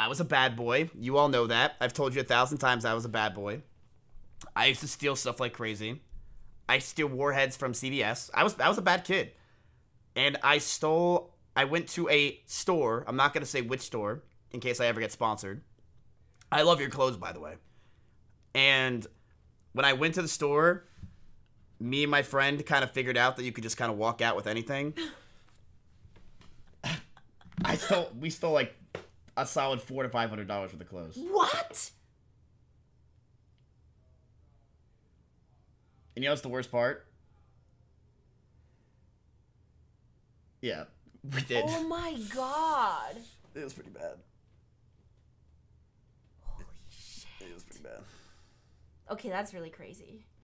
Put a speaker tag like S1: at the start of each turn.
S1: I was a bad boy. You all know that. I've told you a thousand times I was a bad boy. I used to steal stuff like crazy. I steal warheads from CVS. I was I was a bad kid. And I stole I went to a store. I'm not gonna say which store in case I ever get sponsored. I love your clothes, by the way. And when I went to the store, me and my friend kind of figured out that you could just kind of walk out with anything. I stole we stole like a solid four to five hundred dollars for the clothes.
S2: What?
S1: And you know what's the worst part? Yeah, we did.
S2: Oh my god.
S1: It was pretty bad.
S2: Holy shit.
S1: It was pretty bad.
S2: Okay, that's really crazy.